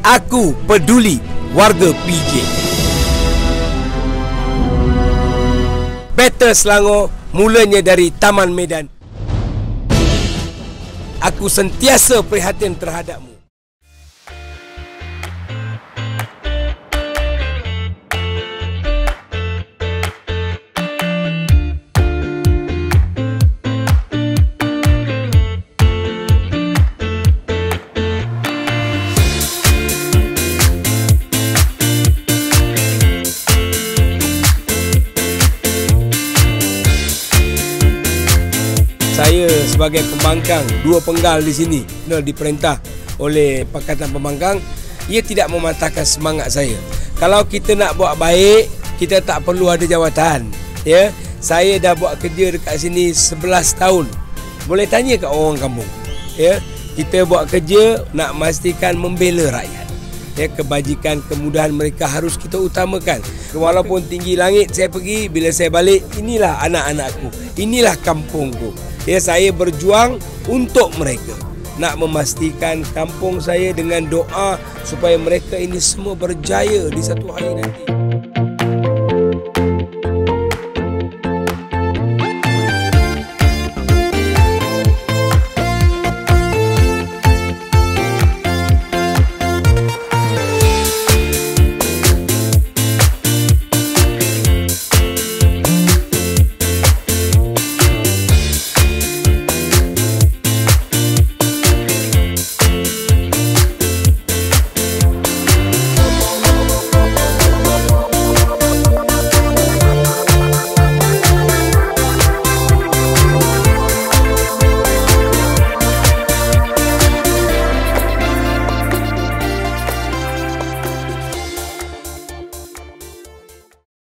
Aku peduli warga PJ. Better Selangor mulanya dari Taman Medan. Aku sentiasa prihatin terhadapmu. Saya sebagai pembangkang dua penggal di sini no, diperintah oleh Pakatan Pembangkang ia tidak mematahkan semangat saya. Kalau kita nak buat baik kita tak perlu ada jawatan ya. Saya dah buat kerja dekat sini 11 tahun. Boleh tanya kat orang kampung ya. Kita buat kerja nak memastikan membela rakyat ya. Kebajikan kemudahan mereka harus kita utamakan. Walaupun tinggi langit saya pergi bila saya balik inilah anak-anakku inilah kampungku ya saya berjuang untuk mereka. Nak memastikan kampung saya dengan doa supaya mereka ini semua berjaya di satu hari nanti